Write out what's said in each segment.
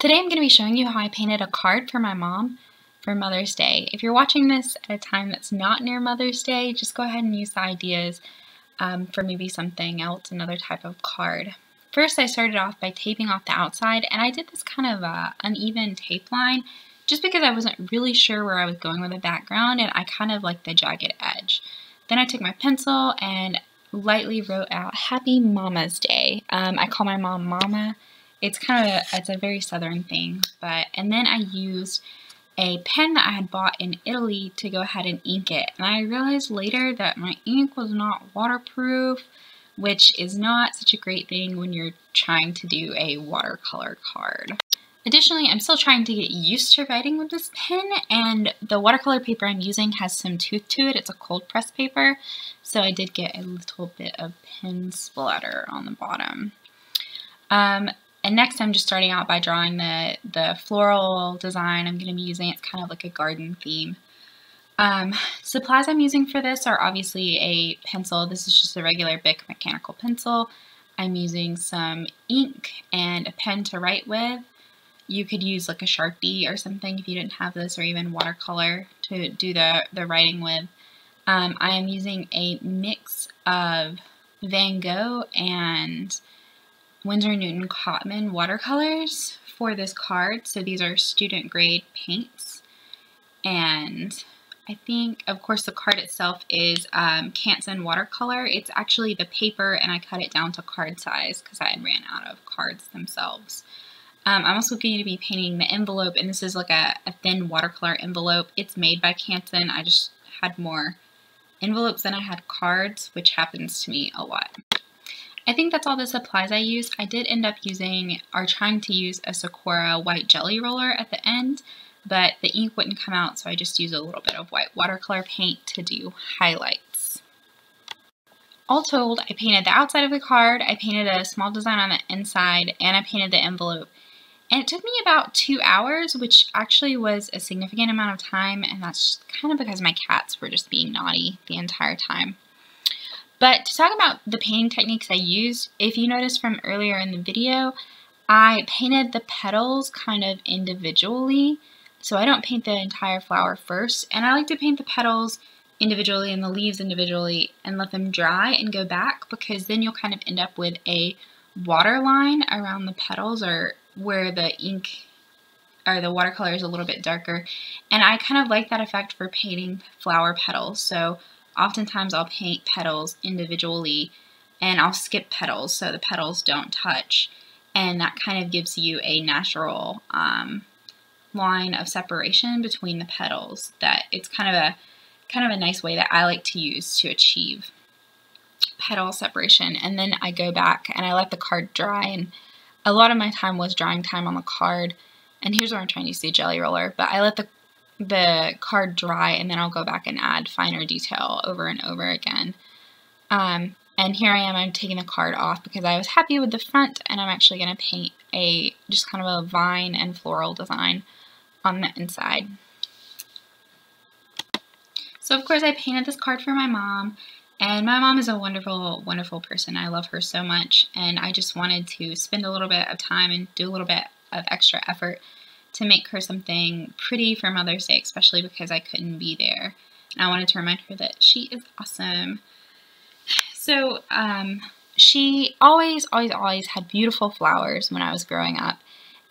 Today I'm going to be showing you how I painted a card for my mom for Mother's Day. If you're watching this at a time that's not near Mother's Day, just go ahead and use the ideas um, for maybe something else, another type of card. First I started off by taping off the outside and I did this kind of uh, uneven tape line just because I wasn't really sure where I was going with the background and I kind of like the jagged edge. Then I took my pencil and lightly wrote out Happy Mama's Day. Um, I call my mom Mama it's kind of, it's a very southern thing, but, and then I used a pen that I had bought in Italy to go ahead and ink it. And I realized later that my ink was not waterproof, which is not such a great thing when you're trying to do a watercolor card. Additionally, I'm still trying to get used to writing with this pen, and the watercolor paper I'm using has some tooth to it. It's a cold press paper, so I did get a little bit of pen splatter on the bottom. Um, and next I'm just starting out by drawing the, the floral design I'm going to be using. It's kind of like a garden theme. Um, supplies I'm using for this are obviously a pencil. This is just a regular Bic mechanical pencil. I'm using some ink and a pen to write with. You could use like a Sharpie or something if you didn't have this or even watercolor to do the, the writing with. Um, I am using a mix of Van Gogh and Winsor Newton Cotman watercolors for this card. So these are student grade paints. And I think, of course, the card itself is um, Canson watercolor. It's actually the paper and I cut it down to card size because I had ran out of cards themselves. Um, I'm also going to be painting the envelope and this is like a, a thin watercolor envelope. It's made by Canson. I just had more envelopes than I had cards, which happens to me a lot. I think that's all the supplies I used. I did end up using, or trying to use a Sakura white jelly roller at the end, but the ink wouldn't come out, so I just used a little bit of white watercolor paint to do highlights. All told, I painted the outside of the card, I painted a small design on the inside, and I painted the envelope. And it took me about two hours, which actually was a significant amount of time, and that's kind of because my cats were just being naughty the entire time. But to talk about the painting techniques I used, if you noticed from earlier in the video, I painted the petals kind of individually. So I don't paint the entire flower first. And I like to paint the petals individually and the leaves individually and let them dry and go back because then you'll kind of end up with a water line around the petals or where the ink or the watercolor is a little bit darker. And I kind of like that effect for painting flower petals. So oftentimes I'll paint petals individually and I'll skip petals so the petals don't touch. And that kind of gives you a natural um, line of separation between the petals that it's kind of a kind of a nice way that I like to use to achieve petal separation. And then I go back and I let the card dry. And a lot of my time was drying time on the card. And here's where I'm trying to use the jelly roller but I let the the card dry and then I'll go back and add finer detail over and over again. Um, and here I am, I'm taking the card off because I was happy with the front and I'm actually going to paint a just kind of a vine and floral design on the inside. So of course I painted this card for my mom and my mom is a wonderful, wonderful person. I love her so much and I just wanted to spend a little bit of time and do a little bit of extra effort to make her something pretty for Mother's Day, especially because I couldn't be there. And I wanted to remind her that she is awesome. So, um, she always, always, always had beautiful flowers when I was growing up.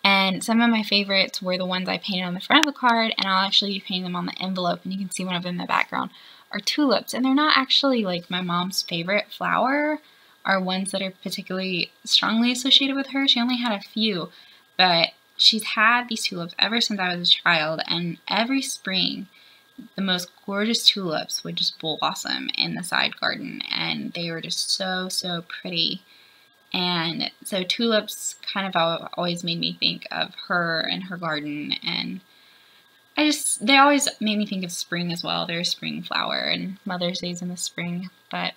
And some of my favorites were the ones I painted on the front of the card, and I'll actually be painting them on the envelope, and you can see one of them in the background, are tulips. And they're not actually like my mom's favorite flower, are ones that are particularly strongly associated with her. She only had a few, but she's had these tulips ever since I was a child, and every spring, the most gorgeous tulips would just blossom in the side garden, and they were just so, so pretty. And so tulips kind of always made me think of her and her garden, and I just, they always made me think of spring as well. They're a spring flower, and Mother's Day's in the spring, but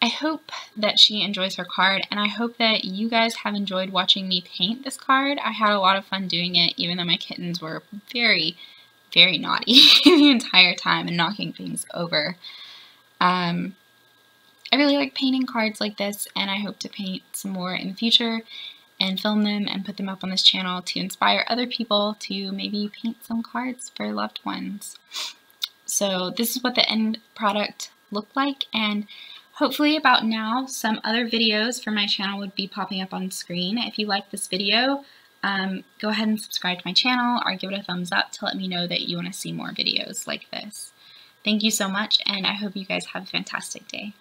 I hope that she enjoys her card, and I hope that you guys have enjoyed watching me paint this card. I had a lot of fun doing it, even though my kittens were very, very naughty the entire time and knocking things over. Um, I really like painting cards like this, and I hope to paint some more in the future. and film them and put them up on this channel to inspire other people to maybe paint some cards for loved ones. So this is what the end product looked like and hopefully about now some other videos for my channel would be popping up on screen. If you like this video, um, go ahead and subscribe to my channel or give it a thumbs up to let me know that you want to see more videos like this. Thank you so much and I hope you guys have a fantastic day.